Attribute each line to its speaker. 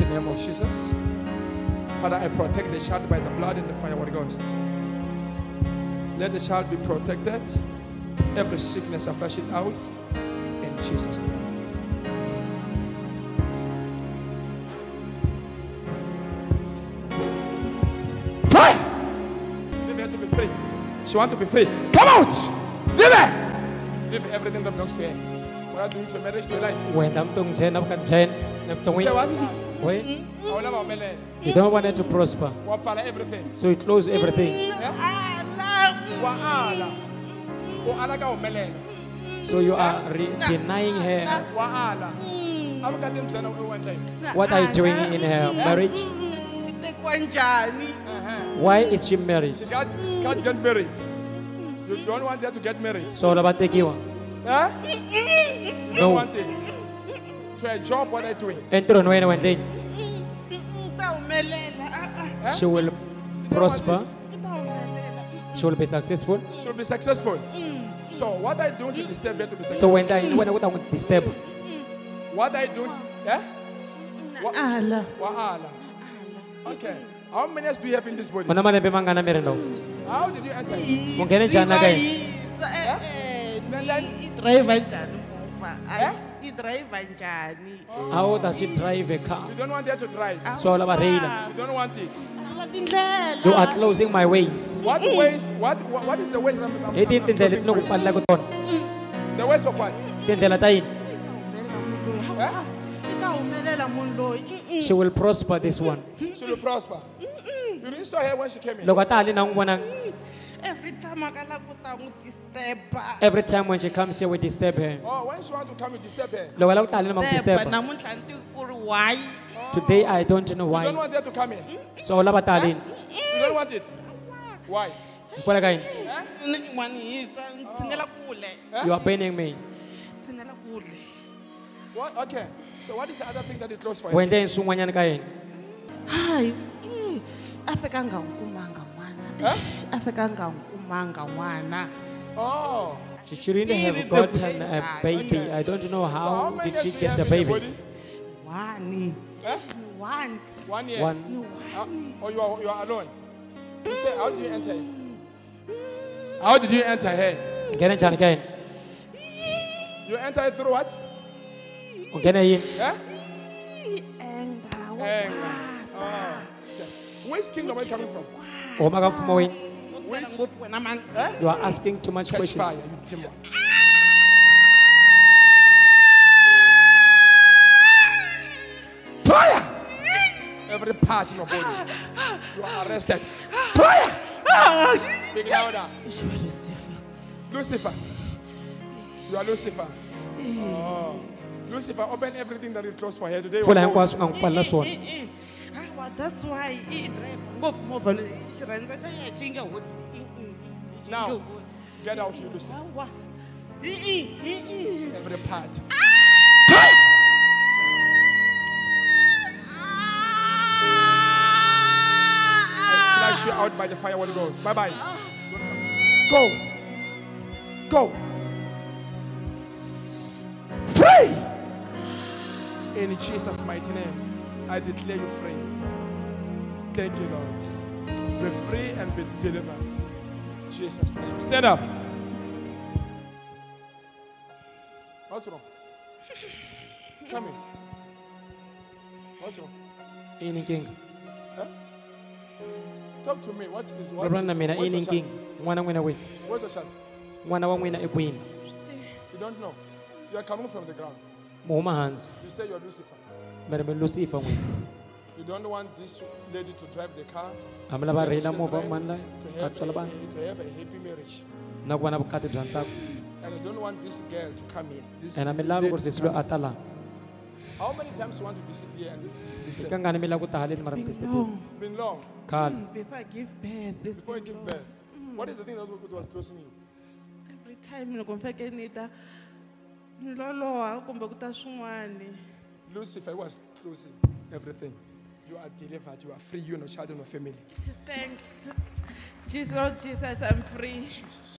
Speaker 1: mighty name of Jesus. Father, I protect the child by the blood and the fire of the Ghost. Let the child be protected. Every sickness, it out. In Jesus' name. Fire! Leave her to be free. She want to be free. Come out! Leave her! Leave everything that belongs to her. We are doing to marriage to life.
Speaker 2: When I'm tung chen up kan chen, nam tung
Speaker 1: Say what?
Speaker 2: Wait,
Speaker 1: I will never melee.
Speaker 2: you don't want it to prosper, so you close everything.
Speaker 1: Waala. Waala ka umelela.
Speaker 2: So you are re- denying her.
Speaker 1: Waala. Abukati mzana uwandle.
Speaker 2: What are you doing in her marriage? Why is she married?
Speaker 1: She can't, she can't get married. You don't want her to get married.
Speaker 2: So labatekiwa.
Speaker 1: Huh? You
Speaker 2: No.
Speaker 1: don't want it. To a job, what are you doing?
Speaker 2: Entron wena wendlini.
Speaker 3: tawumelela ah,
Speaker 2: She will prosper. She will be successful.
Speaker 1: She'll be successful. So mm. what are you doing to disturb her to be
Speaker 2: So
Speaker 1: successful?
Speaker 2: when I when I would disturb,
Speaker 1: What are you doing? Yeah? Wa-
Speaker 3: ala
Speaker 1: Waala. Okay. How many years do you have in this body?
Speaker 2: mana malembe mangana meron daw.
Speaker 1: How did you enter?
Speaker 2: Mungkin dyan na kayo.
Speaker 3: idrayiva njani mova idrayiva njani
Speaker 2: How does she drive a car?
Speaker 1: You don't want her to drive.
Speaker 2: So laba reyla.
Speaker 1: You don't want it.
Speaker 3: ala tindlela
Speaker 2: You are closing my ways.
Speaker 1: What eh. ways? What what, what is the ways? I'm, I'm, eh,
Speaker 2: Iti
Speaker 1: I'm, I'm
Speaker 2: tindlela
Speaker 1: closing
Speaker 2: no
Speaker 1: for you?
Speaker 2: kupalla ko ton.
Speaker 1: The ways of what?
Speaker 2: Tindlela tayin.
Speaker 1: Eh?
Speaker 3: itawumelela munhu loyi
Speaker 2: She will prosper this one.
Speaker 1: She will prosper. You didn't saw her when she came in.
Speaker 2: Loko ta ali na n'wi vonanga mm.
Speaker 3: Every time akala ku ta n'wi disturba
Speaker 2: every time when she comes here we disturb her.
Speaker 1: Oh, when she want to come, you disturb her.
Speaker 2: Loko la ku ta ali na
Speaker 3: disturba
Speaker 2: disturb.
Speaker 3: namuntlha ni tivi why
Speaker 2: Today I don't know
Speaker 1: You don't
Speaker 2: why.
Speaker 1: want her to come here.
Speaker 2: So laba ta.
Speaker 1: You don't want it. Why?
Speaker 2: Kwala kain.
Speaker 3: ni n'wana hisa kule
Speaker 2: You are burning me.
Speaker 3: tshinela kule
Speaker 1: What? Okay. So what is the other thing that it close for?
Speaker 2: Wende swin'wanyana ka yena.
Speaker 3: hayi mm, a fika a nga kumanga n'wana Eish, a fika a nga n'wi kumanga n'wana
Speaker 1: Oh.
Speaker 2: She shouldn't have gotten a baby. I don't know
Speaker 1: So how
Speaker 2: how did she
Speaker 1: years do you
Speaker 2: get the baby.
Speaker 1: body?
Speaker 3: one
Speaker 1: Eh?
Speaker 3: one
Speaker 1: One year.
Speaker 2: One.
Speaker 1: Uh, or you are you are alone. You say, how did you enter? How did you enter here?
Speaker 2: Ngena njani ka yena?
Speaker 1: You enter through what?
Speaker 2: Ungena yini?
Speaker 1: Eh?
Speaker 3: enga
Speaker 1: Anger. Oh. Okay. Which kingdom are you coming from?
Speaker 2: You are asking too much questions.
Speaker 1: you. Fire! Every part in your body. You are arrested. Fire! Speak louder. Lucifer. You are Lucifer. Oh. Lucifer, open everything that is closed for her today.
Speaker 2: Pfula
Speaker 1: you are going.
Speaker 2: hinkwaswo u nga n'wi pfalela swona.
Speaker 3: hawa that's why i drive ngopfu movha leyi xirhandza xa yena xi nge holi
Speaker 1: Now, get out, you
Speaker 3: hawa i
Speaker 1: Every part. Ah! Ah! I flash you out by the fire Holy Ghost. Bye bye. Ah! Go. Go. Free. In Jesus' mighty name, I declare you free. Thank you, Lord. Be free and be delivered. In Jesus' name. Stand up. What's wrong? Come in. What's wrong?
Speaker 2: Yini inkinga?
Speaker 1: Talk to me. What is what?
Speaker 2: Na mina
Speaker 1: what's
Speaker 2: yini
Speaker 1: your child?
Speaker 2: inkinga? N'wana wa n'wina wihi?
Speaker 1: What's your child?
Speaker 2: N'wana wa n'wina i kwini?
Speaker 1: You don't know. You are coming from the ground.
Speaker 2: Mu huma hansi.
Speaker 1: You say you're Lucifer.
Speaker 2: Mi ri mi Lucifer.
Speaker 1: You don't want this lady to drive the car.
Speaker 2: A mi lava
Speaker 1: You
Speaker 2: rheyila
Speaker 1: want
Speaker 2: movha
Speaker 1: children
Speaker 2: mani laya
Speaker 1: To
Speaker 2: a
Speaker 1: have,
Speaker 2: tswala
Speaker 1: a,
Speaker 2: vana
Speaker 1: to have a happy marriage.
Speaker 2: na ku va na vukati bya ntsako.
Speaker 1: And you don't want this girl to come in. This
Speaker 2: Ene a mi lavi ku ri
Speaker 1: lady to
Speaker 2: sesi loyi
Speaker 1: come
Speaker 2: a ta laha.
Speaker 1: in. How many times you want to visit here and disturb?
Speaker 2: Eka ngani mi lava ku ta haleni mara mi disturb.
Speaker 3: long
Speaker 1: Been long
Speaker 2: Khale.
Speaker 3: before i give birth this
Speaker 1: before you give birth. What is the thing that was, was closing you?
Speaker 3: every time loko mi feke ni ta ni loloha kumbe ku ta swin'wani
Speaker 1: Lucifer was losing everything. You are delivered. You are free. You and your child your family.
Speaker 3: thanks jesus lord jesus i'm free